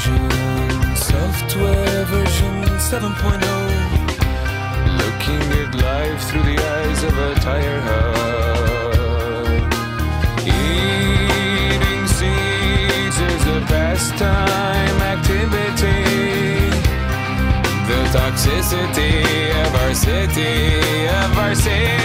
version, software version 7.0. Looking at life through the eyes of a tire hub. Eating seeds is a pastime activity. The toxicity of our city, of our city.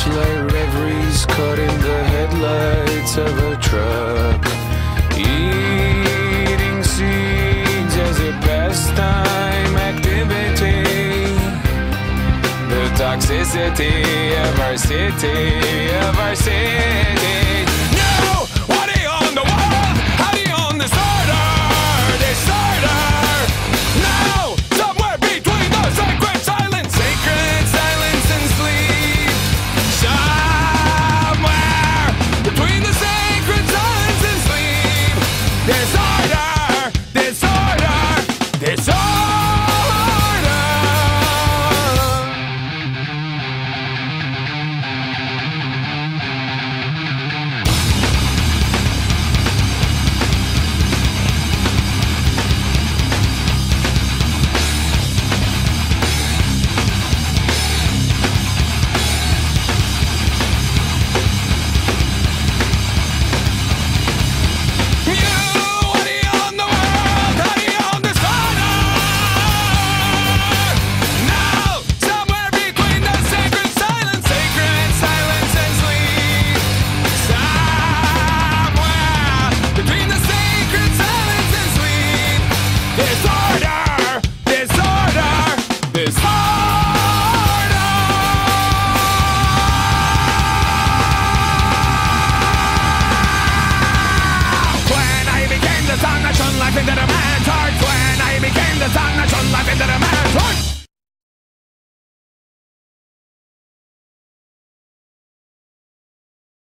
flashlight reveries caught in the headlights of a truck. Eating seeds as a pastime activity. The toxicity of our city, of our city. Bile sana çollatırım